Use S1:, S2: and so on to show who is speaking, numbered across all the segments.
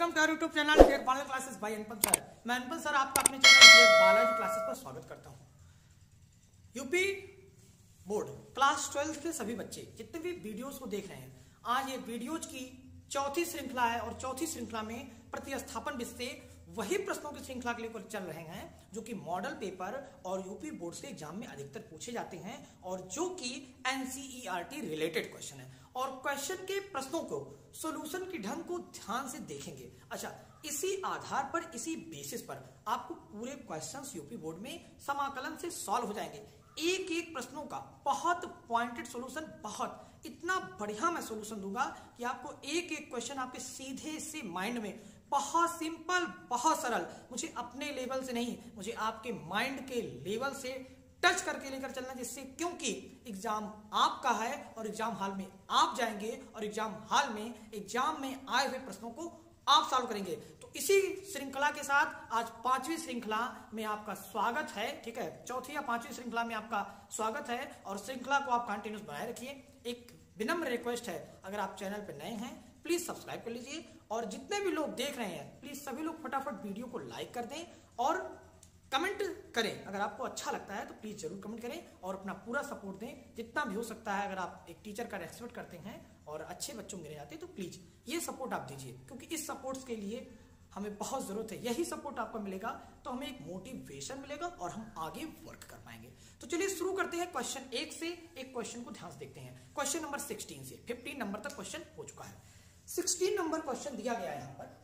S1: Welcome to YouTube channel डेयर बाला classes by अनपल सर मैं अनपल सर आपका अपने चैनल डेयर बालाजी क्लासेस पर स्वागत करता हूँ। यूपी बोर्ड क्लास ट्वेल्थ के सभी बच्चे, जितने भी वीडियोस को देख रहे हैं, आज ये वीडियोज़ की चौथी श्रृंखला है और चौथी श्रृंखला में प्रतिस्थापन विषय वही प्रश्नों की श्रृंखला के लिए चल रहे हैं, जो कि मॉडल पेपर और यूपी बोर्ड से एग्ज़ाम में अधिकतर पूछे जाते हैं और जो कि एनसीईआरटी रिलेटेड क्वेश्चन है। और क्वेश्चन के प्रश्नों को सॉल्यूशन की ढंग को ध्यान से देखेंगे। अच्छा इसी आधार पर, इसी बेसिस पर आपको पूरे क्वेश्चंस यूपी बोर्ड में समाकलन से सॉल्व हो जाएँगे। एक एक प्रश्नों का बहुत पॉइंटेड सॉल्यूशन बहुत, इतना बढ़िया मैं सॉल्यूशन दूँगा कि आपको एक एक क्वेश्चन आपके सीधे से माइंड में, बहुत सिंपल बहुत सरल, मुझे अपने लेवल से नहीं, मुझे आपके माइंड के लेवल से टच करके लेकर चलना जिससे क्योंकि एग्ज़ाम आपका है और एग्ज़ाम हॉल में आप जाएँगे और एग्ज़ाम हॉल में, एग्ज़ाम में आए हुए प्रश्नों को आप सॉल्व करेंगे। तो इसी श्रृंखला के साथ आज पांचवी श्रृंखला में आपका स्वागत है, ठीक है? चौथी या पांचवी श्रृंखला में आपका स्वागत है और श्रृंखला को आप कंटिन्यूस बनाए रखिए। एक विनम्र रिक्वेस्ट है, अगर आप चैनल पर नए हैं प्लीज़ सब्सक्राइब कर लीजिए और जितने भी लोग देख रहे हैं प्लीज़ सभी लोग फटाफट वीडियो को लाइक कर दें और कमेंट करें। अगर आपको अच्छा लगता है तो प्लीज़ ज़रूर कमेंट करें और अपना पूरा सपोर्ट दें। जितना भी हो सकता है, अगर आप एक टीचर का रेस्पेक्ट करते हैं और अच्छे बच्चों मेरे जाते हैं तो प्लीज़ ये सपोर्ट आप दीजिए। क्योंकि इस सपोर्ट के लिए हमें बहुत ज़रूरत है। यही सपोर्ट आपको मिलेगा तो हमें एक मोटिवेशन मिलेगा और हम आगे वर्क कर पाएँगे। तो चलिए शुरू करते हैं क्वेश्चन एक से एक क्वेश्चन को ध्यान से देखते हैं। क्वेश्चन नंबर सिक्सटीन से। फिफ्टीन नंबर तक क्वेश्चन हो चुका है। सिक्सटीन नंबर क्वेश्चन दिया गया है यहाँ पर।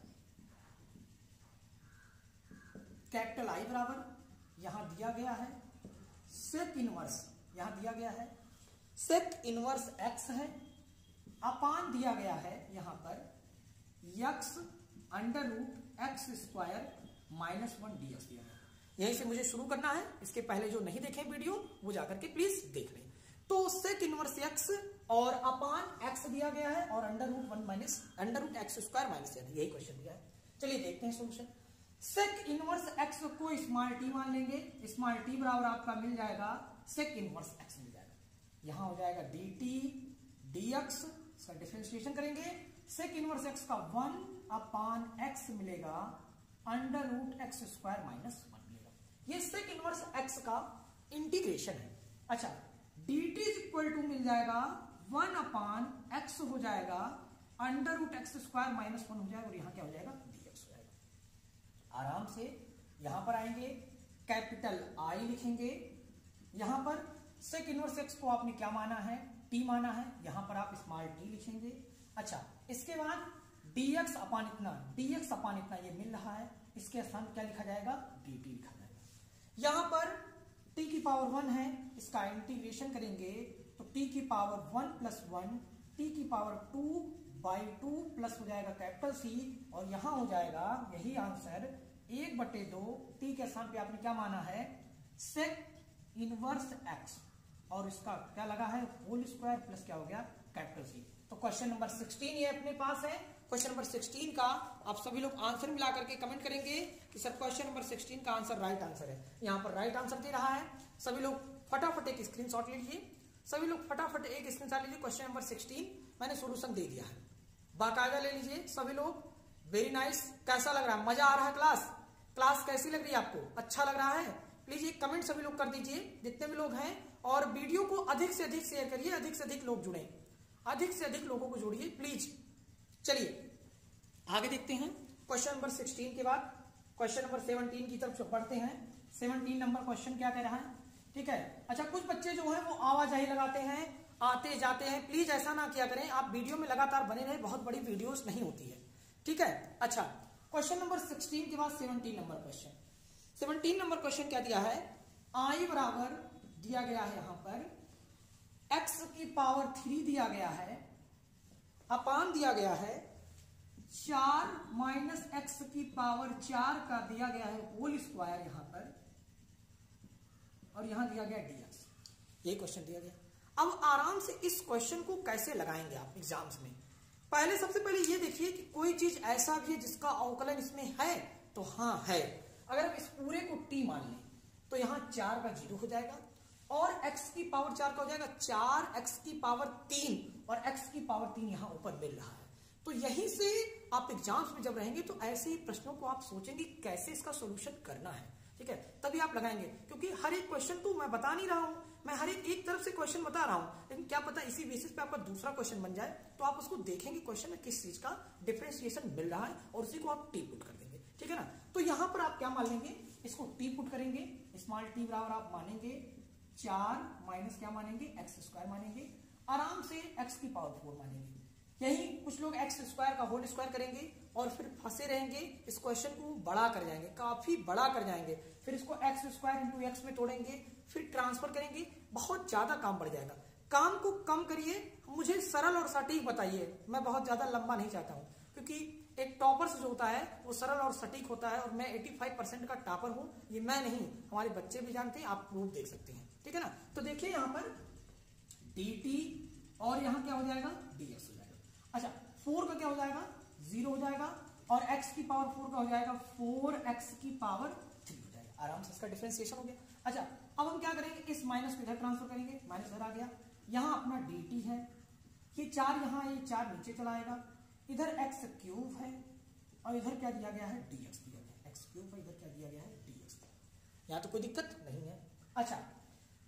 S1: कैपिटल आई बराबर यहाँ दिया गया है। सेक इनवर्स यहाँ दिया गया है। सेक इनवर्स एक्स है। अपान दिया गया है यहाँ पर x under root x square minus one D दिया गया यहीं से मुझे शुरू करना है। इसके पहले जो नहीं देखे वीडियो, वो जाकर के प्लीज़ देख लें। तो सेक इनवर्स एक्स और अपान एक्स दिया गया है और under root one minus under root x square minus यही क्वेश्चन दिया है। चलिए देखते हैं सोल्यूशन सेक इनवर्स एक्स को स्मॉल टी मान लेंगे स्मॉल टी बराबर आपका मिल जाएगा सेक इनवर्स एक्स मिल जाएगा। यहाँ हो जाएगा डी टी डी एक्स इसका डिफ्रेंशिएशन करेंगे। सेक इनवर्स एक्स का वन अपान एक्स मिलेगा under root x square minus one मिलेगा। ये सेक इनवर्स एक्स का इंटीग्रेशन है। अच्छा डी टी इक्वल टू मिल जाएगा वन अपान एक्स हो जाएगा under root x square minus one हो जाएगा, और यहाँ क्या हो जाएगा? आराम से यहाँ पर आएँगे, कैपिटल आई लिखेंगे। यहाँ पर सेक इनवर्स एक्स को आपने क्या माना है? टी माना है। यहाँ पर आप स्मॉल टी लिखेंगे। अच्छा इसके बाद dx अपान इतना, dx अपान इतना ये मिल रहा है। इसके स्थान क्या लिखा जाएगा? dt लिखा जाएगा। यहाँ पर t की पावर वन है। इसका इंटीग्रेशन करेंगे तो t की power one plus one T की power two by two plus हो जाएगा कैपिटल सी और यहाँ हो जाएगा यही आंसर एक बटे दो टी के स्थान पे आपने क्या माना है? सेक इनवर्स एक्स और इसका क्या लगा है? होल स्क्वायर प्लस क्या हो गया? कैपिटल सी तो क्वेश्चन नंबर 16 ये अपने पास है। क्वेश्चन नंबर 16 का आप सभी लोग आंसर मिला करके कमेंट करेंगे कि सर क्वेश्चन नंबर 16 का आंसर राइट आंसर है। यहाँ पर राइट आंसर दे रहा है। सभी लोग फटाफट एक स्क्रीनशॉट ले लीजिए। सभी लोग फटाफट एक स्क्रीनशॉट लीजिए क्वेश्चन नंबर 16 मैंने सोल्यूशन दे दिया है। बाकायदा ले लीजिए सभी लोग। वेरी नाइस कैसा लग रहा है? मज़ा आ रहा है क्लास क्लास कैसी लग रही है आपको? अच्छा लग रहा है? प्लीज़ एक कमेंट सभी लोग कर दीजिए, जितने भी लोग हैं, और वीडियो को अधिक से अधिक शेयर करिए, अधिक से अधिक लोग जुड़े। अधिक से अधिक लोगों को जोड़िए प्लीज़ चलिए, आगे देखते हैं। क्वेश्चन नंबर सिक्सटीन के बाद क्वेश्चन नंबर सेवनटीन की तरफ़ पढ़ते हैं। सेवनटीन नंबर क्वेश्चन क्या कह रहा है? ठीक है? अच्छा कुछ बच्चे जो है, वो आवाजाही लगाते हैं, आते जाते हैं। प्लीज़ ऐसा ना किया करें, आप वीडियो में लगातार बने रहे, बहुत बड़ी वीडियोस नहीं होती है। ठीक है? अच्छा क्वेश्चन नंबर 16 के बाद 17 नंबर क्वेश्चन 17 नंबर क्वेश्चन क्या दिया है? आई बराबर दिया गया है यहाँ पर. X की पावर थ्री दिया गया है. अपान दिया गया है. चार माइनस एक्स की पावर चार का दिया गया है होल स्क्वायर यहाँ पर. और यहाँ दिया गया डीएक्स ये क्वेश्चन दिया गया. अब आराम से इस क्वेश्चन को कैसे लगाएँगे आप एग्ज़ाम्स में? पहले सबसे पहले ये देखिए कि कोई चीज़ ऐसा भी है जिसका अवकलन इसमें है तो हाँ है। अगर आप इस पूरे को टी मान लें तो यहाँ चार का ज़ीरो हो जाएगा और x की पावर चार का हो जाएगा, चार x की पावर तीन और x की पावर तीन यहाँ ऊपर मिल रहा है। तो यहीं से आप एग्ज़ाम्स में जब रहेंगे तो ऐसे ही प्रश्नों को आप सोचेंगे कैसे इसका सोल्यूशन करना है, ठीक है? तभी आप लगाएँगे, क्योंकि हर एक क्वेश्चन तो मैं बता नहीं रहा हूँ। मैं हर एक तरफ़ से क्वेश्चन बता रहा हूँ, लेकिन क्या पता इसी बेसिस पे आपका दूसरा क्वेश्चन बन जाए तो आप उसको देखेंगे क्वेश्चन में किस चीज़ का डिफ्रेंसिएशन मिल रहा है और उसी को आप टी पुट कर देंगे, ठीक है ना? तो यहाँ पर आप क्या मान लेंगे? इसको टी पुट करेंगे स्मॉल टी बराबर आप मानेंगे, चार माइनस क्या मानेंगे? एक्स स्क्वायर मानेंगे, आराम से एक्स की पावर फोर मानेंगे। यही कुछ लोग एक्स स्क्वायर का होल स्क्वायर करेंगे और फिर फंसे रहेंगे, इस क्वेश्चन को बड़ा कर जाएँगे, काफ़ी बड़ा कर जाएँगे, फिर इसको एक्स स्क्वायर इंटू एक्स में तोड़ेंगे फिर ट्रांसफ़र करेंगे, बहुत ज़्यादा काम बढ़ जाएगा। काम को कम करिए, मुझे सरल और सटीक बताइए, मैं बहुत ज़्यादा लंबा नहीं चाहता हूँ, क्योंकि एक टॉपर्स जो होता है, वो सरल और सटीक होता है, और मैं 85 परसेंट का टॉपर हूँ, ये मैं नहीं, हमारे बच्चे भी जानते हैं, आप प्रूफ देख सकते हैं, ठीक है ना? तो देखिए यहाँ पर डी टी और यहाँ क्या हो जाएगा? डी एक्स हो जाएगा। अच्छा फोर का क्या हो जाएगा? ज़ीरो हो जाएगा, और एक्स की पावर फोर का हो जाएगा फोर एक्स की पावर थ्री हो जाएगा। आराम से इसका डिफ्रेंसिएशन हो गया। अच्छा अब हम क्या करेंगे? इस माइनस को इधर ट्रांसफ़र करेंगे। माइनस इधर आ गया। यहाँ अपना डी टी है। ये चार यहाँ ये चार नीचे चलाएगा इधर एक्स क्यूब है और इधर क्या दिया गया है? डी एक्स दिया गया एक्स क्यूब है इधर क्या दिया गया है? डी एक्स यहाँ तो कोई दिक्कत नहीं है। अच्छा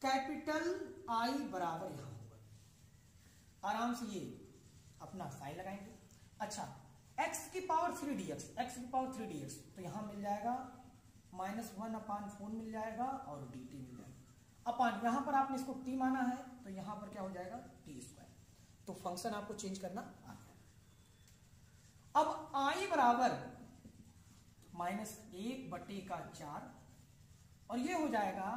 S1: कैपिटल आई बराबर यहाँ होगा। आराम से ये अपना साइन लगाएँगे। अच्छा x की power three D X X की पावर थ्री डी एक्स तो यहाँ मिल जाएगा। माइनस वन अपान फ़ोन मिल जाएगा और डी टी मिल अपान, यहाँ पर आपने इसको टी माना है तो यहाँ पर क्या हो जाएगा? टी स्क्वायर तो फ़ंक्शन आपको चेंज करना आ गया। अब i बराबर माइनस एक बटे का चार, और ये हो जाएगा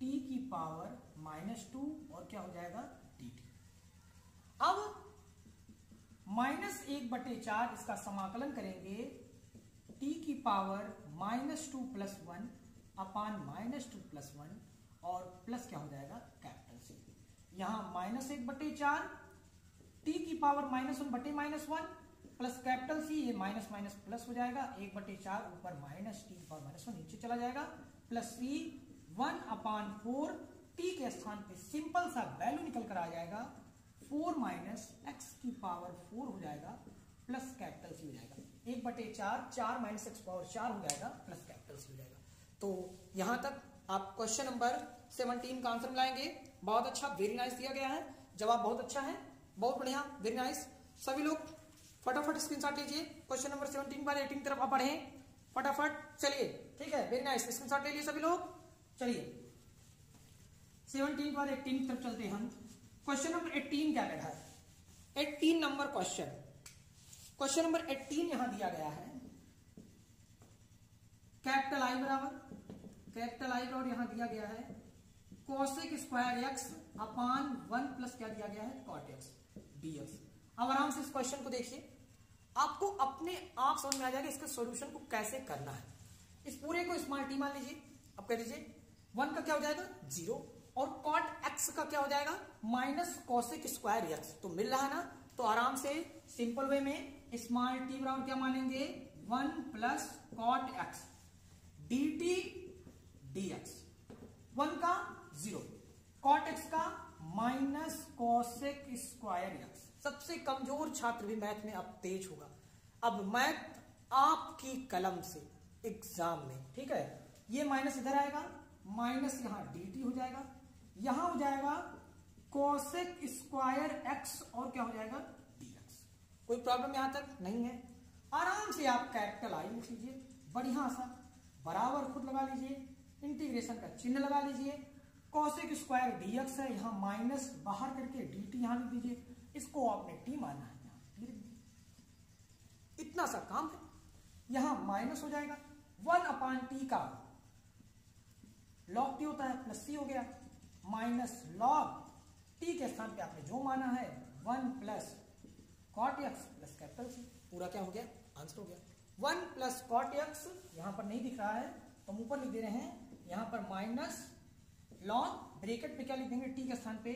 S1: टी की पावर माइनस टू और क्या हो जाएगा? डी टी अब माइनस एक बटे चार इसका समाकलन करेंगे। टी की power minus two plus one upon minus two plus one और प्लस क्या हो जाएगा? कैपिटल सी यहाँ माइनस एक बटे चार टी की पावर माइनस वन बटे minus one, plus capital C ये माइनस माइनस प्लस हो जाएगा। एक बटे चार ऊपर माइनस टी की पावर माइनस वन नीचे चला जाएगा। Plus C one upon four T के स्थान पे सिंपल सा वैल्यू निकल कर आ जाएगा। फोर माइनस एक्स की पावर फोर हो जाएगा, प्लस कैपिटल सी हो जाएगा। एक बटे चार चार माइनस एक्स पावर चार हो जाएगा, प्लस कैपिटल सी हो जाएगा। तो यहाँ तक आप क्वेश्चन नंबर सेवनटीन का आंसर मिलाएँगे। बहुत अच्छा वेरी नाइस दिया गया है। जवाब बहुत अच्छा है। बहुत बढ़िया वेरी नाइस सभी लोग फटाफट स्क्रीनशॉट लीजिए। क्वेश्चन नंबर सेवनटीन बार एटीन तरफ़ आप पढ़े फटाफट चलिए, ठीक है? वेरी नाइस स्क्रीनशॉट ले लिए सभी लोग। चलिए। सेवनटीन बार एटीन तरफ़ चलते हैं हम। क्वेश्चन नंबर 18 क्या रहा है? 18 नंबर क्वेश्चन क्वेश्चन नंबर 18 यहाँ दिया गया है। कैपिटल आई बराबर। कैपिटल आई बराबर यहाँ दिया गया है। Cosec square x upon one plus क्या दिया गया है? कॉट एक्स डी एक्स अब आराम से इस क्वेश्चन को देखिए। आपको अपने आप समझ में आ जाएगा इसके सॉल्यूशन को कैसे करना है। इस पूरे को स्मॉल टी मान लीजिए। अब कह दीजिए वन का क्या हो जाएगा? ज़ीरो और कॉट एक्स का क्या हो जाएगा? माइनस कॉसिक स्क्वायर एक्स तो मिल रहा है ना? तो आराम से सिंपल वे में स्मॉल टी बराबर क्या मानेंगे? One plus cot x D T D X one का ज़ीरो कॉट एक्स का माइनस कॉसेक स्क्वायर एक्स सबसे कमज़ोर छात्र भी मैथ में अब तेज होगा। अब मैथ आपकी कलम से एग्ज़ाम में, ठीक है? ये माइनस इधर आएगा माइनस यहाँ टी हो जाएगा। यहाँ हो जाएगा कोसेक स्क्वायर एक्स और क्या हो जाएगा? डीएक्स कोई प्रॉब्लम यहाँ तक? नहीं है। आराम से आप कैपिटल आई लिख लीजिए। बढ़िया सा। बराबर खुद लगा लीजिए। इंटीग्रेशन का चिन्ह लगा लीजिए। कौशिक स्क्वायर डीएक्स है, यहाँ माइनस बाहर करके डी टी यहाँ लिख दीजिए। इसको आपने टी माना है इतना सा काम है। यहाँ माइनस हो जाएगा। वन अपान टी का लॉग टी होता है प्लस सी हो गया। माइनस लॉग टी के स्थान पे आपने जो माना है, one plus cot x plus capital C पूरा क्या हो गया? आंसर हो गया। वन प्लस कॉट एक्स यहाँ पर नहीं दिख रहा है तो हम ऊपर लिख दे रहे हैं यहाँ पर माइनस लॉग ब्रेकेट पे क्या लिख देंगे? टी के स्थान पे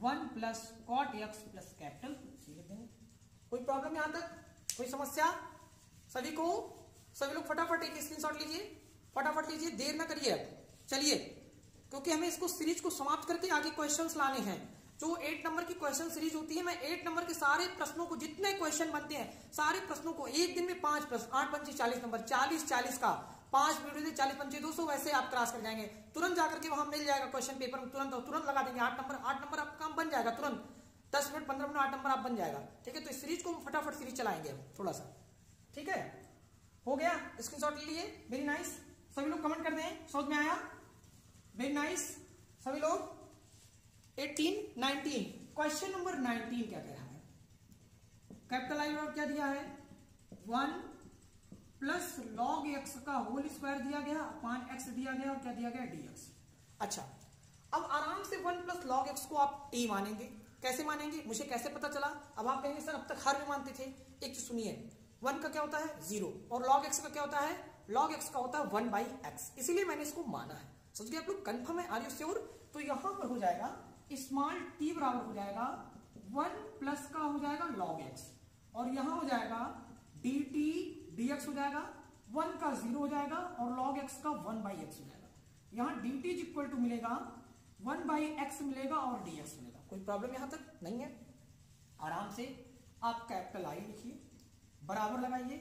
S1: one plus cot x plus capital लिख देंगे। कोई प्रॉब्लम यहाँ तक? कोई समस्या? सभी को, सभी लोग फटाफट एक स्क्रीनशॉट लीजिए। फटाफट लीजिए, देर ना करिए चलिए, क्योंकि हमें इसको सीरीज़ को समाप्त करके आगे क्वेश्चंस लाने हैं। जो एट नंबर की क्वेश्चन सीरीज़ होती है, मैं एट नंबर के सारे प्रश्नों को जितने क्वेश्चन बनते हैं, सारे प्रश्नों को एक दिन में पाँच प्रश्न, आठ पंची चालीस नंबर चालीस चालीस का पाँच वीडियो से चालीस पंचे दो सौ वैसे आप क्रॉस कर जाएँगे। तुरंत जाकर के वहाँ मिल जाएगा क्वेश्चन पेपर तुरंत तुरंत लगा देंगे। आठ नंबर आठ नंबर आपका काम बन जाएगा तुरंत। दस मिनट, पंद्रह मिनट, आठ नंबर आप बन जाएगा। ठीक है तो इस सीरीज़ को हम फटाफट सीरीज़ चलाएँगे थोड़ा सा। ठीक है? हो गया? स्क्रीन शॉट लिए। वेरी नाइस सभी लोग कमेंट कर दें। समझ में आया? वेरी नाइस सभी लोग? 18 19 क्वेश्चन नंबर 19 क्या कह रहा है? कैपिटल आई और क्या दिया है? वन प्लस लॉग एक्स का होल स्क्वायर दिया गया अपान एक्स दिया गया और क्या दिया गया? डी एक्स अच्छा अब आराम से वन प्लस लॉग एक्स को आप टी मानेंगे। कैसे मानेंगे? मुझे कैसे पता चला? अब आप कहेंगे, सर, अब तक हर में मानते थे। एक चीज़ सुनिए। वन का क्या होता है? ज़ीरो और लॉग एक्स का क्या होता है? लॉग एक्स का होता है वन बाई एक्स इसीलिए मैंने इसको माना है। समझ गए आप लोग? कंफर्म है? आर यू श्योर तो यहाँ पर हो जाएगा स्मॉल टी बराबर हो जाएगा वन प्लस का हो जाएगा लॉग एक्स और यहाँ हो जाएगा डी टी एक्स हो जाएगा वन का ज़ीरो हो जाएगा और लॉग एक्स का वन बाई एक्स हो जाएगा। यहाँ डी टी इक्वल टू मिलेगा वन बाई एक्स मिलेगा और एक्स मिलेगा। कोई प्रॉब्लम यहाँ तक? नहीं है। आराम से आप कैपिटल आई लिखिए, बराबर लगाइए,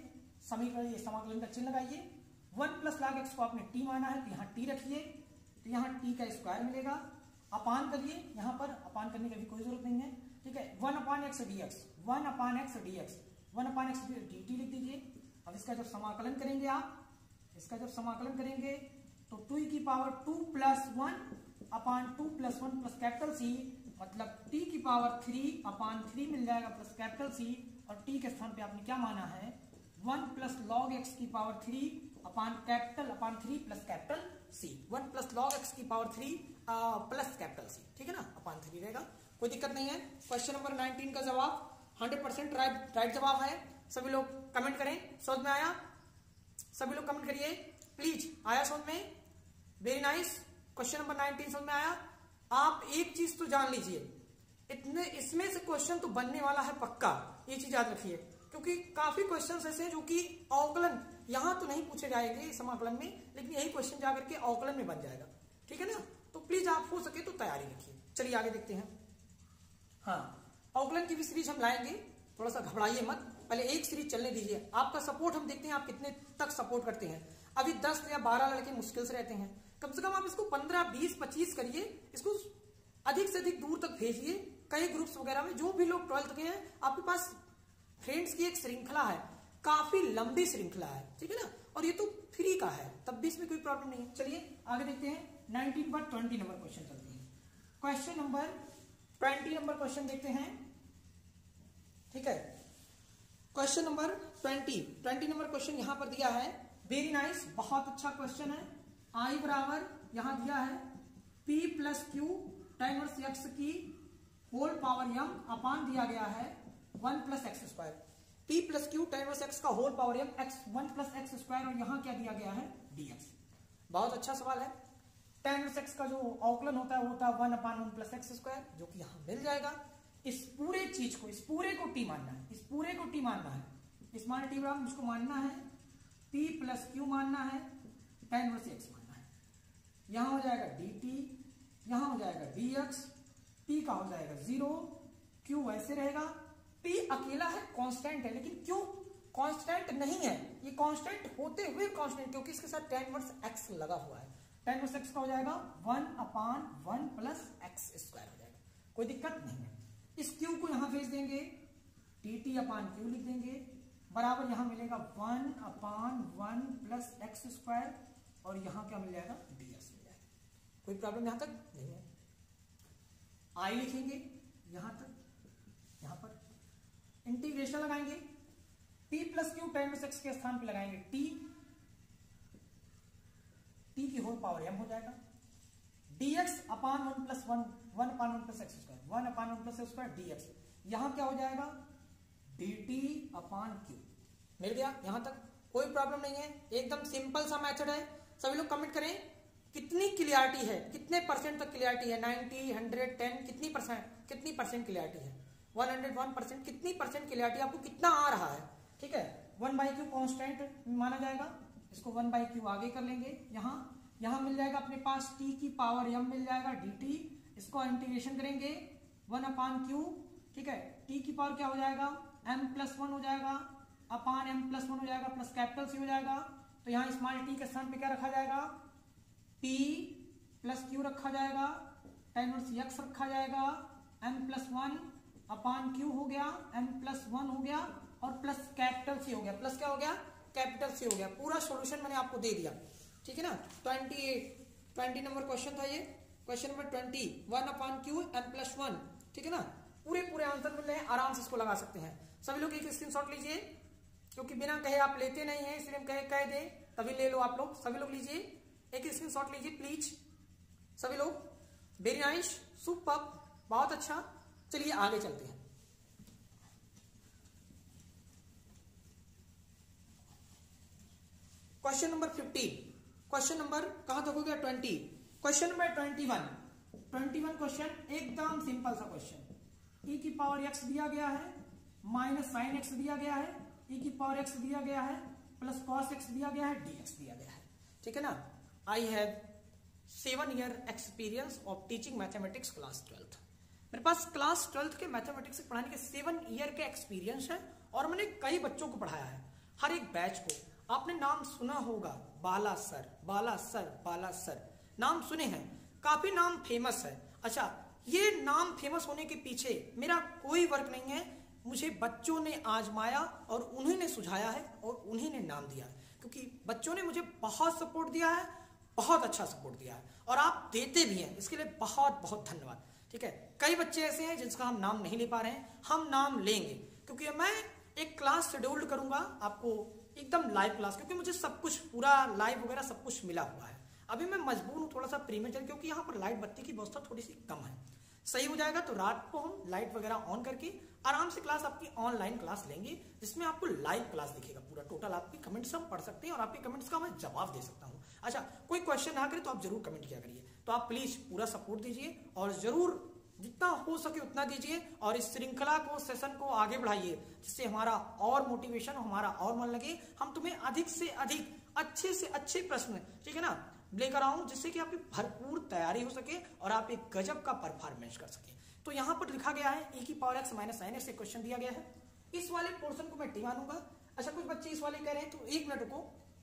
S1: समीकरण समाकलन का चिन्ह लगाइए। वन प्लस लॉग एक्स को आपने टी माना है तो यहाँ टी रखिए तो यहाँ टी का स्क्वायर मिलेगा। अपान करिए, यहाँ पर अपान करने की भी कोई ज़रूरत नहीं है, ठीक है? One upon x D X one upon x D X one upon x D T लिख दीजिए। अब इसका जब समाकलन करेंगे आप, इसका जब समाकलन करेंगे तो टू की power two plus one upon two plus one plus capital C मतलब टी की पावर थ्री अपान थ्री मिल जाएगा प्लस कैपिटल सी और टी के स्थान पे आपने क्या माना है? वन प्लस लॉग एक्स की power three upon capital upon three plus capital C one plus log x की power three plus capital C ठीक है ना? अपान थ्री रहेगा। कोई दिक्कत नहीं है। क्वेश्चन नंबर नाइनटीन का जवाब हंड्रेड परसेंट राइट राइट जवाब है। सभी लोग कमेंट करें। समझ में आया। सभी लोग कमेंट करिए। प्लीज़ आया समझ में। Very nice question number nineteen समझ में आया। आप एक चीज़ तो जान लीजिए। इतने इसमें से क्वेश्चन तो बनने वाला है पक्का। ये चीज़ याद रखिए। क्योंकि काफ़ी क्वेश्चन ऐसे हैं जो कि अवकलन यहाँ तो नहीं पूछे जाएँगे समाकलन में लेकिन यही क्वेश्चन जाकर के अवकलन में बन जाएगा। ठीक है ना? तो प्लीज़ आप हो सके तो तैयारी रखिए। चलिए आगे देखते हैं। हाँ। अवकलन की भी सीरीज़ हम लाएँगे। थोड़ा सा घबराइए मत। पहले एक सीरीज़ चलने दीजिए। आपका सपोर्ट हम देखते हैं आप कितने तक सपोर्ट करते हैं। अभी दस या बारह लड़के मुश्किल से रहते हैं। कम से कम आप इसको पंद्रह, बीस, पच्चीस करिए। इसको अधिक से अधिक दूर तक भेजिए। कई ग्रुप्स वगैरह में जो भी लोग ट्वेल्थ के हैं, आपके पास फ्रेंड्स की एक श्रृंखला है। काफ़ी लंबी श्रृंखला है, ठीक है ना? और ये तो फ्री का है। तब भी इसमें कोई प्रॉब्लम नहीं है। चलिए, आगे देखते हैं। नाइनटीन पर ट्वेंटी नंबर क्वेश्चन चलते हैं। Question number twenty number question देखते हैं। ठीक है? Question number twenty twenty number question यहाँ पर दिया है। वेरी नाइस nice, बहुत अच्छा क्वेश्चन है। आई बराबर यहाँ दिया है। P plus q times x की होल पावर यम अपान दिया गया है one plus x square p plus q times x का whole power m x one plus x square और यहाँ क्या दिया गया है? डीएक्स बहुत अच्छा सवाल है। टेन एक्स का जो अवकलन होता है वो होता है one upon one plus x square जो कि यहाँ मिल जाएगा। इस पूरे चीज़ को, इस पूरे को टी मानना है, इस पूरे को टी मानना है। इस मान टी बराबर मुझको मानना है पी प्लस क्यू मानना है टेन वर्स एक्स मानना है। यहाँ हो जाएगा डी टी यहाँ हो जाएगा डी एक्स पी का हो जाएगा ज़ीरो क्यू वैसे रहेगा। पी अकेला है कांस्टेंट है, लेकिन क्यू कांस्टेंट नहीं है। ये कांस्टेंट होते हुए कांस्टेंट क्योंकि इसके साथ टेन वर्स एक्स लगा हुआ है। टेन प्लस एक्स का हो जाएगा one upon one plus x square हो जाएगा। कोई दिक्कत नहीं है। इस क्यू को यहाँ भेज देंगे। टी टी अपान क्यू लिख देंगे। बराबर यहाँ मिलेगा one upon one plus x square, और यहाँ क्या मिल जाएगा? डी एस मिल जाएगा। कोई प्रॉब्लम यहाँ तक? नहीं है। आई लिखेंगे यहाँ तक, यहाँ पर। इंटीग्रेशन लगाएँगे। T plus q tan x के स्थान पर लगाएँगे। टी टी की होल पावर एम हो जाएगा। Dx upon one plus one one upon one plus x square one upon one plus x square dx. यहाँ क्या हो जाएगा? dt अपान क्यू मिल गया? यहाँ तक कोई प्रॉब्लम नहीं है। एकदम सिंपल सा मेथड है। सभी लोग कमेंट करें, कितनी क्लियरिटी है? कितने परसेंट तक क्लियरिटी है? 90 100 10 कितनी परसेंट कितनी परसेंट क्लियरिटी है? 101 परसेंट कितनी परसेंट क्लियरिटी आपको कितना आ रहा है? ठीक है? वन बाई क्यू कॉन्स्टेंट माना जाएगा। इसको वन बाई क्यू आगे कर लेंगे। यहाँ यहाँ मिल जाएगा अपने पास टी की पावर यम मिल जाएगा डी टी इसको इंटीग्रेशन करेंगे। वन अपान क्यू ठीक है? टी की पावर क्या हो जाएगा? एम प्लस वन हो जाएगा। अपान एम प्लस वन हो जाएगा प्लस कैपिटल सी हो जाएगा। तो यहाँ स्मॉल टी के स्थान पे क्या रखा जाएगा? पी प्लस क्यू रखा जाएगा। टेन वर्स यक्स रखा जाएगा। M plus one upon q हो गया। एम प्लस वन हो गया और प्लस कैपिटल सी हो गया। प्लस क्या हो गया? कैपिटल सी हो गया। पूरा सॉल्यूशन मैंने आपको दे दिया। ठीक है ना? ट्वेंटी ट्वेंटी नंबर क्वेश्चन था ये। Question number twenty one upon q n plus one ठीक है ना? पूरे पूरे आंसर मिल रहे हैं आराम से इसको लगा सकते हैं। सभी लोग एक स्क्रीनशॉट लीजिए। क्योंकि बिना कहे आप लेते नहीं है, इसलिए कहे, कह दे, तभी ले लो आप लोग। सभी लोग लीजिए। एक स्क्रीनशॉट लीजिए प्लीज़ सभी लोग। वेरी नाइस सुपर बहुत अच्छा। चलिए आगे चलते हैं। Question number fifteen question number कहाँ तक हो गया? Twenty question number twenty one twenty one question एकदम सिंपल सा क्वेश्चन ई e की पावर एक्स दिया गया है माइनस साइन एक्स दिया गया है ई e की पावर एक्स दिया गया है प्लस कॉस एक्स दिया गया है डी एक्स दिया गया है. ठीक है ना? I have seven year experience of teaching mathematics class twelfth मेरे पास क्लास ट्वेल्थ के मैथमेटिक्स पढ़ाने के सेवन ईयर के एक्सपीरियंस है और मैंने कई बच्चों को पढ़ाया है। हर एक बैच को। आपने नाम सुना होगा, Bala sir Bala sir Bala sir. नाम सुने हैं। काफ़ी नाम फ़ेमस है। अच्छा ये नाम फ़ेमस होने के पीछे मेरा कोई वर्क नहीं है। मुझे बच्चों ने आजमाया और उन्हीं ने सुझाया है और उन्हीं ने नाम दिया क्योंकि बच्चों ने मुझे बहुत सपोर्ट दिया है, बहुत अच्छा सपोर्ट दिया है और आप देते भी हैं। इसके लिए बहुत बहुत धन्यवाद। ठीक है? कई बच्चे ऐसे हैं जिनका हम नाम नहीं ले पा रहे हैं। हम नाम लेंगे। क्योंकि मैं एक क्लास शेड्यूल्ड करूँगा आपको, एकदम लाइव क्लास क्योंकि मुझे सब कुछ, पूरा लाइव वगैरह सब कुछ मिला हुआ है। अभी मैं मजबूर हूँ, थोड़ा सा प्रीमेचर क्योंकि यहाँ पर लाइट बत्ती की व्यवस्था थोड़ी सी कम है। सही हो जाएगा तो रात को हम लाइट वगैरह ऑन करके आराम से क्लास आपकी ऑनलाइन क्लास लेंगे, जिसमें आपको लाइव क्लास दिखेगा पूरा। टोटल आपके कमेंट्स हम पढ़ सकते हैं और आपके कमेंट्स का मैं जवाब दे सकता हूँ। अच्छा कोई क्वेश्चन ना करे तो आप ज़रूर कमेंट किया करिए। तो आप प्लीज़ पूरा सपोर्ट दीजिए और ज़रूर जितना हो सके उतना दीजिए और इस श्रृंखला को सेशन को आगे बढ़ाइए, जिससे हमारा और मोटिवेशन हमारा और मन लगे। हम तुम्हें अधिक से अधिक अच्छे से अच्छे प्रश्न, ठीक है ना? लेकर आऊँ जिससे कि आपकी भरपूर तैयारी हो सके और आप एक गजब का परफॉर्मेंस कर सके। तो यहाँ पर लिखा गया है ई की power x minus sine x question दिया गया है। इस वाले पोर्शन को मैं टी मानूँगा अच्छा कुछ बच्चे इस वाले कह रहे हैं तो एक मिनट को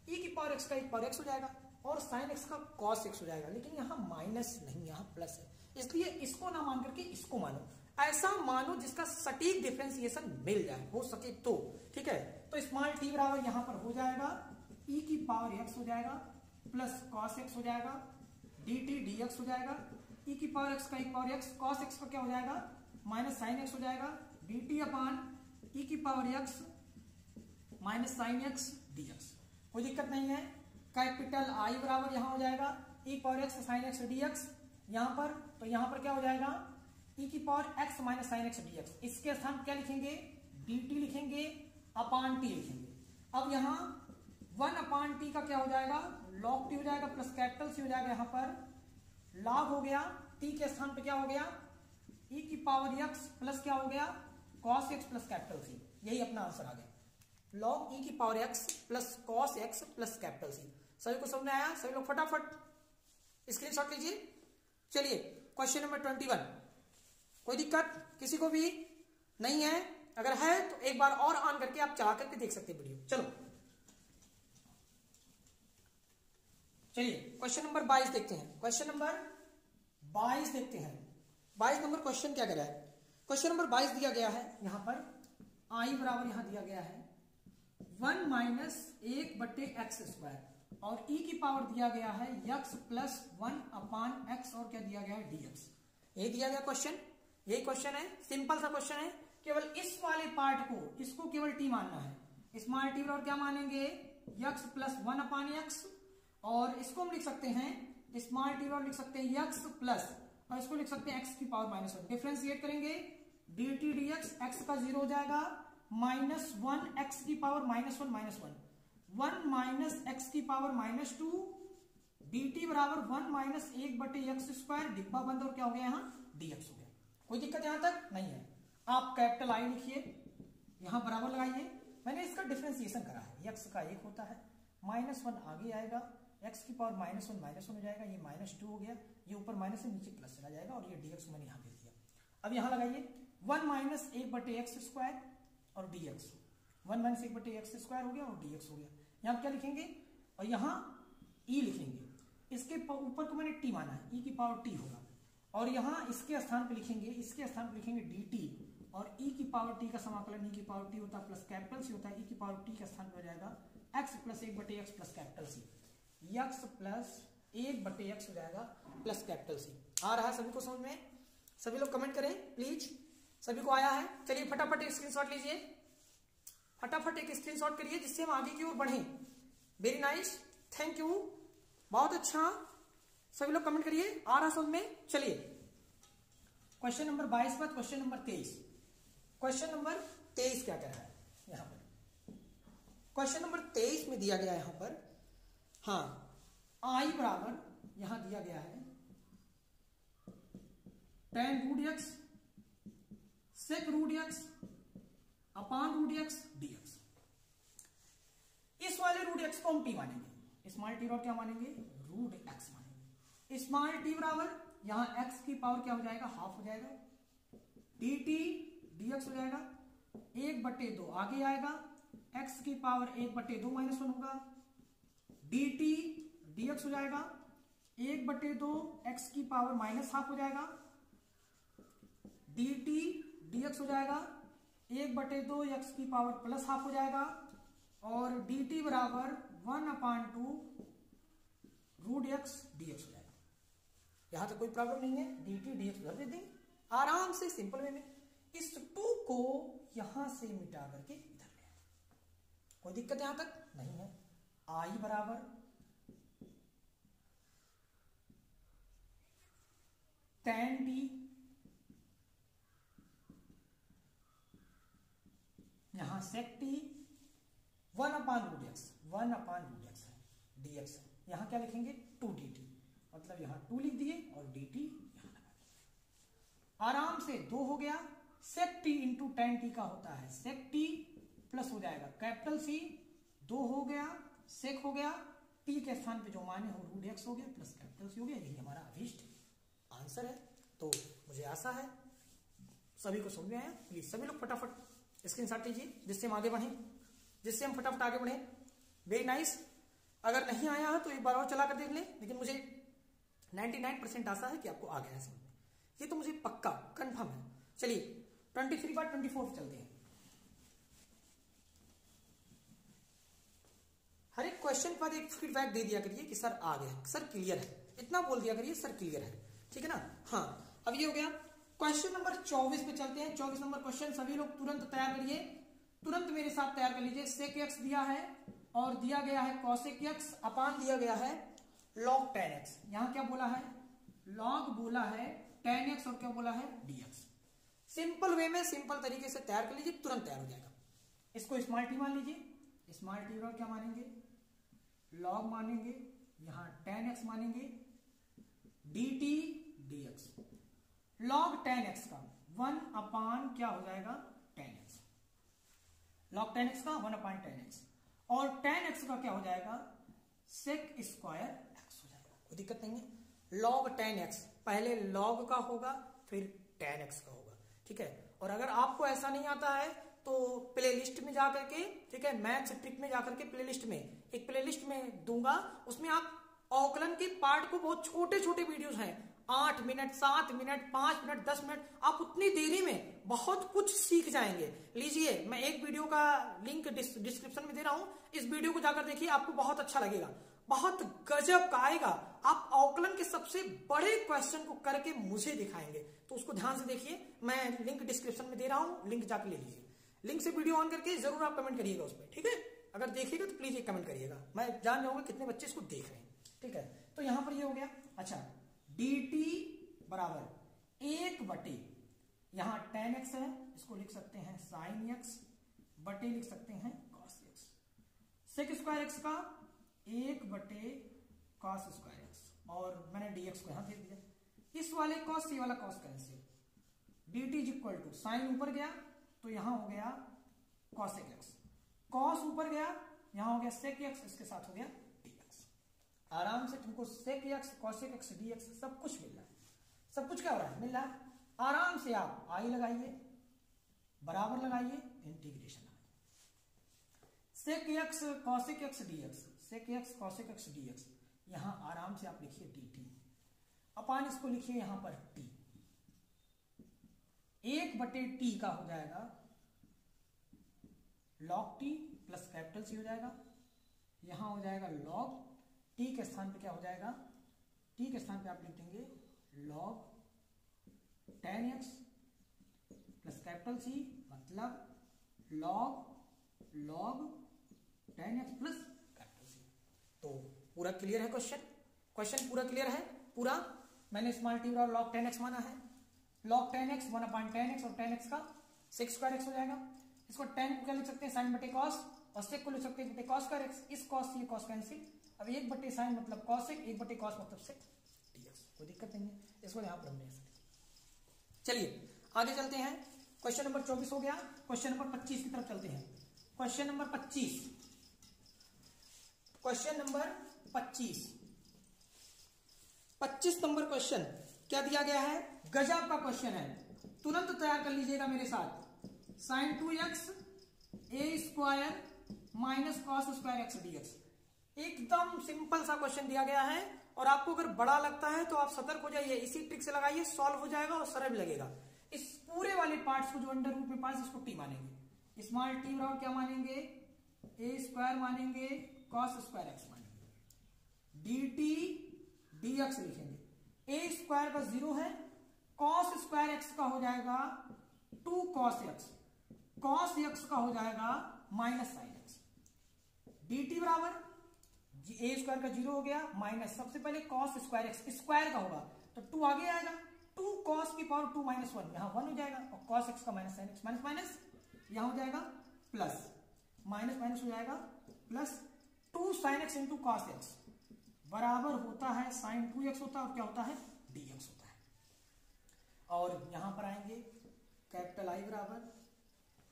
S1: ई की पावर एक्स का एक पावर एक्स हो जाएगा और साइन एक्स का कॉस एक्स हो जाएगा। लेकिन यहाँ माइनस नहीं, यहाँ प्लस है। इसलिए इसको ना मान करके इसको मानो। ऐसा मानो जिसका सटीक डिफ्रेंसिएशन मिल जाए, हो सके तो। ठीक है? तो स्मॉल टी बराबर यहाँ पर हो जाएगा। ई की पावर एक्स हो जाएगा। प्लस कॉस एक्स हो जाएगा डी टी डी एक्स हो जाएगा ई की पावर एक्स का एक पावर एक्स कॉस एक्स का क्या हो जाएगा माइनस साइन एक्स हो जाएगा डी टी अपान ई की power x minus sine x d x कोई दिक्कत नहीं है कैपिटल आई बराबर यहाँ हो जाएगा e power x sine x d x यहाँ पर तो यहाँ पर क्या हो जाएगा ई की power x minus sine x d x इसके स्थान क्या लिखेंगे डी टी लिखेंगे अपान टी लिखेंगे. अब यहाँ वन अपान टी का क्या हो जाएगा? लॉग टी हो जाएगा प्लस कैपिटल सी हो जाएगा यहाँ पर। लॉग हो गया टी के स्थान पे क्या हो गया? ई की पावर एक्स प्लस क्या हो गया? Cos x plus capital C यही अपना आंसर आ गया। लॉग ई की power x plus cos x plus capital C सभी को समझ आया? सभी लोग फटाफट स्क्रीन स्क्रीनशॉट लीजिए। चलिए क्वेश्चन नंबर ट्वेंटी वन कोई दिक्कत? किसी को भी? नहीं है? अगर है तो एक बार और ऑन करके आप चला करके देख सकते हैं वीडियो चलो। चलिए क्वेश्चन नंबर बाईस देखते हैं। क्वेश्चन नंबर बाईस देखते हैं। बाईस नंबर क्वेश्चन क्या कह रहा है? क्वेश्चन नंबर बाईस दिया गया है। यहाँ पर आई बराबर यहाँ दिया गया है। वन माइनस एक बट्टे एक्स स्क्वायर और ई e की पावर दिया गया है x plus one upon x और क्या दिया गया है? डी एक्स ये दिया गया क्वेश्चन यही क्वेश्चन है। सिंपल सा क्वेश्चन है। केवल इस वाले पार्ट को, इसको केवल टी मानना है। स्मॉल टी और क्या मानेंगे? X plus one upon x और इसको हम लिख सकते हैं स्मॉल टी लिख सकते हैं एक्स प्लस और इसको लिख सकते हैं एक्स की पावर माइनस वन डिफ्रेंशिएट करेंगे। D t d x x का ज़ीरो हो जाएगा। माइनस वन एक्स की power minus one minus one one minus x की power minus two d t बराबर वन माइनस एक बटे एक्स स्क्वायर डिब्बा बंद और क्या हो गया यहाँ? डी एक्स हो गया। कोई दिक्कत यहाँ तक? नहीं है। आप कैपिटल आई लिखिए। यहाँ बराबर लगाइए। मैंने इसका डिफ्रेंसिएशन करा है। एक्स का एक होता है। माइनस वन आगे आएगा। एक्स की power minus one minus one हो जाएगा, ये माइनस टू हो गया, ये ऊपर माइनस से नीचे प्लस चला जाएगा और ये डी एक्स मैंने यहाँ भेज दिया। अब यहाँ लगाइए, वन माइनस एक बटे एक्स स्क्वायर और डी एक्स वन माइनस एक बटे एक्स स्क्वायर हो गया और डी एक्स हो गया। यहाँ क्या लिखेंगे? और यहाँ ई e लिखेंगे। इसके ऊपर को मैंने टी माना है ई e की पावर टी होगा। और यहाँ इसके स्थान पे लिखेंगे, इसके स्थान पे लिखेंगे डी टी और ई e की पावर टी का समाकलन ई की पावर टी होता है प्लस कैपिटल सी होता है ई की पावर टी के स्थान पे हो जाएगा एक्स प्लस एक बटे x plus capital C x plus एक बटे एक्स हो जाएगा प्लस कैपिटल सी। आ रहा है सभी को समझ में? सभी लोग कमेंट करें प्लीज़ सभी को आया है? चलिए फटाफट एक स्क्रीनशॉट लीजिए। फटाफट एक स्क्रीनशॉट करिए जिससे हम आगे की ओर बढ़े। वेरी नाइस थैंक यू बहुत अच्छा। सभी लोग कमेंट करिए। आ रहा समझ में? चलिए। क्वेश्चन नंबर बाईस बाद क्वेश्चन नंबर तेईस। क्वेश्चन नंबर तेईस क्या कह रहा है? यहाँ पर। क्वेश्चन नंबर तेईस में दिया गया यहाँ पर। हाँ आई बराबर यहाँ दिया गया है। Tan root x sec root x upon root x dx इस वाले रूट एक्स को हम टी मानेंगे। स्मॉल टी बराबर क्या मानेंगे? रूट एक्स मानेंगे। स्मॉल टी बराबर यहाँ एक्स की पावर क्या हो जाएगा? हाफ़ हो जाएगा। डी टी डी एक्स हो जाएगा। एक बटे दो आगे आएगा। एक्स की पावर एक बटे दो माइनस वन होगा। डी टी डी एक्स हो जाएगा, एक बटे दो एक्स की पावर माइनस हाफ़ हो जाएगा डी टी डी एक्स हो जाएगा, एक बटे दो एक्स की पावर प्लस हाफ़ हो जाएगा, और डी टी बराबर one upon two root x d x हो जाएगा। यहाँ तक कोई प्रॉब्लम नहीं है डी टी डी एक्स उधर दे देंगे। आराम से सिंपल वे में, इस टू को यहाँ से मिटा करके इधर ले कोई दिक्कत यहाँ तक नहीं है। आई बराबर। टेन टी यहाँ sec t one upon root x one upon root x है डी एक्स यहाँ क्या लिखेंगे? टू डी टी मतलब यहाँ टू लिख दिए और डी टी यहाँ लगा दिए आराम से दो हो गया। Sec t into tan t का होता है। सेक टी प्लस हो जाएगा। कैपिटल सी दो हो गया। सेक हो गया टी के स्थान पे जो माने हो रूट एक्स हो गया प्लस कैपिटल सी हो गया, यही हमारा अभिष्ट आंसर है। तो मुझे आशा है, सभी को समझ में आया? प्लीज़ सभी लोग फटाफट स्क्रीन शॉट लीजिए, जिससे हम आगे बढ़े, जिससे हम फटाफट आगे बढ़े। वेरी नाइस अगर नहीं आया है तो एक बार और चला कर देख ले, लेकिन मुझे 99 परसेंट आशा है कि आपको आ गया है समझ ये तो मुझे पक्का कंफर्म है। चलिए 23 बार 24 पे चलते हैं। हर एक क्वेश्चन पर एक फीडबैक दे दिया करिए कि सर आ गया सर क्लियर है। इतना बोल दिया करिए, सर क्लियर है। ठीक है ना? हाँ अब ये हो गया। क्वेश्चन नंबर 24 पे चलते हैं। 24 नंबर क्वेश्चन सभी लोग तुरंत तैयार करिए। तुरंत मेरे साथ तैयार कर लीजिए। सेक एक्स दिया है और दिया गया है कौशिक एक्स अपान दिया गया है लॉग टेन एक्स यहाँ क्या बोला है? लॉग बोला है टेन एक्स और क्या बोला है? डीएक्स सिंपल वे में सिंपल तरीके से तैयार कर लीजिए, तुरंत तैयार हो जाएगा। इसको स्मार्ट टी मान लीजिए। स्मार्ट टी क्या मानेंगे? लॉग मानेंगे, यहाँ टेन एक्स मानेंगे d t d x log tan x का वन अपान क्या हो जाएगा? Tan x log tan x का वन अपान टेन एक्स और टेन एक्स का क्या हो जाएगा? सेक स्क्वायर एक्स हो जाएगा। कोई दिक्कत नहीं है। लॉग टेन एक्स पहले लॉग का होगा, फिर टेन एक्स का होगा। ठीक है? और अगर आपको ऐसा नहीं आता है तो प्ले लिस्ट में जाकर के, ठीक है? मैथ्स ट्रिक में जाकर के प्ले लिस्ट में एक प्ले लिस्ट में दूँगा, उसमें आप औकलन के पार्ट को बहुत छोटे छोटे वीडियोस हैं। आठ मिनट, सात मिनट, पाँच मिनट, दस मिनट, आप उतनी देरी में बहुत कुछ सीख जाएँगे। लीजिए, मैं एक वीडियो का लिंक डिस्क्रिप्शन में दे रहा हूँ। इस वीडियो को जाकर देखिए, आपको बहुत अच्छा लगेगा। बहुत गजब का आएगा। आप औकलन के सबसे बड़े क्वेश्चन को करके मुझे दिखाएँगे। तो उसको ध्यान से देखिए, मैं लिंक डिस्क्रिप्शन में दे रहा हूँ। लिंक जाकर ले लीजिए। लिंक से वीडियो ऑन करके ज़रूर आप कमेंट करिएगा उस पर ठीक है? अगर देखिएगा तो प्लीज़ एक कमेंट करिएगा। मैं जान जाऊँगा कितने बच्चे इसको देख रहे हैं। ठीक है? तो यहाँ पर ये हो गया। अच्छा डी टी बराबर एक बटे, यहाँ टेन एक्स है, इसको लिख सकते हैं साइन एक्स बटे लिख सकते हैं cos x sec square x का एक बटे कॉस स्क्वायर एक्स और मैंने डीएक्स को यहाँ दे दिया। इस वाले कॉस सी वाला cos cancel d t is equal to sine ऊपर गया तो यहाँ हो गया कॉसेक एक्स कॉस ऊपर गया, यहाँ हो गया सेक एक्स इसके साथ हो गया आराम से तुमको sec x cosec x d x सब कुछ मिल रहा है। सब कुछ क्या हो रहा है? मिल रहा है। आराम से आप आई लगाइए, बराबर लगाइए integration sec x cosec x d x sec x cosec x d x यहाँ आराम से आप लिखिए डी अपान इसको लिखिए यहाँ पर टी एक बटे टी का हो जाएगा log t plus capital C हो जाएगा। यहाँ हो जाएगा लॉग टी के स्थान पे क्या हो जाएगा? टी के स्थान पे आप लिख देंगे log tan x plus capital C मतलब log log tan x plus capital C तो पूरा क्लियर है क्वेश्चन क्वेश्चन पूरा क्लियर है? पूरा? मैंने स्मॉल टी और लॉग टेन एक्स माना है। Log tan x one upon tan x और टेन एक्स का सिक्स स्क्वायर एक्स हो जाएगा। इसको टेन को क्या लिख सकते हैं? साइन बटे कॉस और सेक को लिख सकते हैं बटे कॉस एक्स इस कॉस से कॉस कैंसिल अब एक बटे साइन मतलब कॉस एक एक बटे कॉस मतलब सेक कोई दिक्कत नहीं है। इसको यहाँ पर हमने चलिए, आगे चलते हैं। क्वेश्चन नंबर चौबीस हो गया। क्वेश्चन नंबर पच्चीस की तरफ़ चलते हैं। क्वेश्चन नंबर पच्चीस। क्वेश्चन नंबर पच्चीस। पच्चीस नंबर क्वेश्चन क्या दिया गया है? गजब का क्वेश्चन है। तुरंत तैयार कर लीजिएगा मेरे साथ। Sine two x a square minus cos square x d x एकदम सिंपल सा क्वेश्चन दिया गया है, और आपको अगर बड़ा लगता है तो आप सतर्क हो जाइए। इसी ट्रिक से लगाइए सॉल्व हो जाएगा और सरल लगेगा। इस पूरे वाले पार्ट्स को जो अंडर रूट में पास इसको टी मानेंगे। स्मॉल टी बराबर क्या मानेंगे? ए स्क्वायर मानेंगे कॉस स्क्वायर एक्स मानेंगे। डी टी डी एक्स लिखेंगे। ए स्क्वायर का ज़ीरो है कॉस स्क्वायर एक्स का हो जाएगा two cos x cos x का हो जाएगा minus sine x d t बराबर ए स्क्वायर का ज़ीरो हो गया, माइनस सबसे पहले कॉस स्क्वायर एक्स स्क्वायर का होगा तो टू आगे आएगा। टू कॉस की पावर टू माइनस वन यहाँ वन हो जाएगा, और कॉस एक्स का minus sine x minus minus यहाँ हो जाएगा प्लस माइनस माइनस हो जाएगा plus two sine x into cos x बराबर होता है साइन टू एक्स होता है, और क्या होता है? डी एक्स होता है। और यहाँ पर आएँगे कैपिटल आई बराबर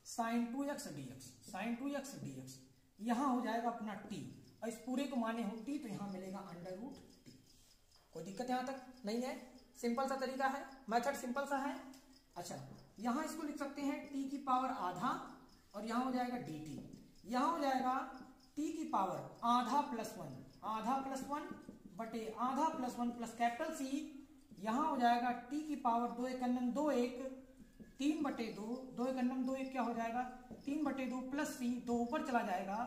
S1: sine two x d x sine two x d x यहाँ हो जाएगा अपना टी और इस पूरे को माने हो टी तो यहाँ मिलेगा अंडर रूट टी कोई दिक्कत यहाँ तक नहीं है? सिंपल सा तरीका है। मेथड सिंपल सा है। अच्छा यहाँ इसको लिख सकते हैं टी की पावर आधा, और यहाँ हो जाएगा डी टी यहाँ हो जाएगा टी की पावर आधा प्लस वन आधा प्लस वन बटे आधा plus one plus capital C यहाँ हो जाएगा टी की पावर दो एक दो एक। तीन बटे दो दो एक अन्नम दो एक क्या हो जाएगा? तीन बटे दो प्लस सी दो ऊपर चला जाएगा।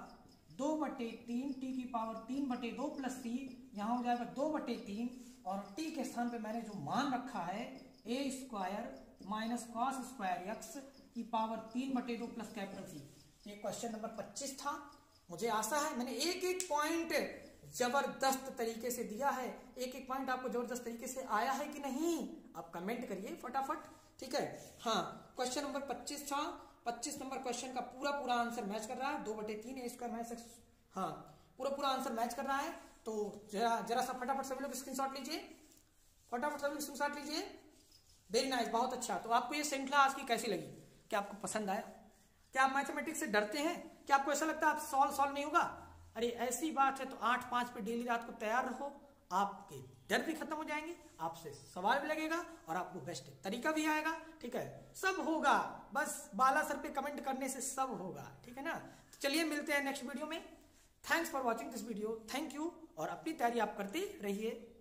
S1: दो बटे तीन टी की पावर तीन बटे दो प्लस सी यहाँ हो जाएगा दो बटे तीन। और टी के स्थान पे मैंने जो मान रखा है a square minus cos square x की पावर तीन बटे दो प्लस कैपिटल सी ये क्वेश्चन नंबर पच्चीस था। मुझे आशा है मैंने एक एक पॉइंट ज़बरदस्त तरीके से दिया है। एक एक पॉइंट आपको ज़बरदस्त तरीके से आया है कि नहीं? आप कमेंट करिए फटाफट। ठीक है? हाँ क्वेश्चन नंबर पच्चीस था। पच्चीस नंबर क्वेश्चन का पूरा पूरा आंसर मैच कर रहा है। दो बटे तीन स्क्वायर माइनस हाँ पूरा पूरा आंसर मैच कर रहा है। तो जरा जरा सा फटाफट सभी लोग स्क्रीनशॉट लीजिए। फटाफट सभी लोग स्क्रीनशॉट लीजिए। वेरी नाइस बहुत अच्छा। तो आपको ये श्रृंखला आज की कैसी लगी? क्या आपको पसंद आया? क्या आप मैथमेटिक्स से डरते हैं? क्या आपको ऐसा लगता है आप सॉल्व सॉल्व नहीं होगा? अरे ऐसी बात है तो आठ पाँच पे डेली रात को तैयार रहो। आपके डर भी खत्म हो जाएँगे, आपसे सवाल भी लगेगा और आपको बेस्ट तरीका भी आएगा, ठीक है? सब होगा, बस बाला सर पे कमेंट करने से सब होगा, ठीक है ना? तो चलिए मिलते हैं नेक्स्ट वीडियो में। Thanks for watching this video thank you और अपनी तैयारी आप करते रहिए।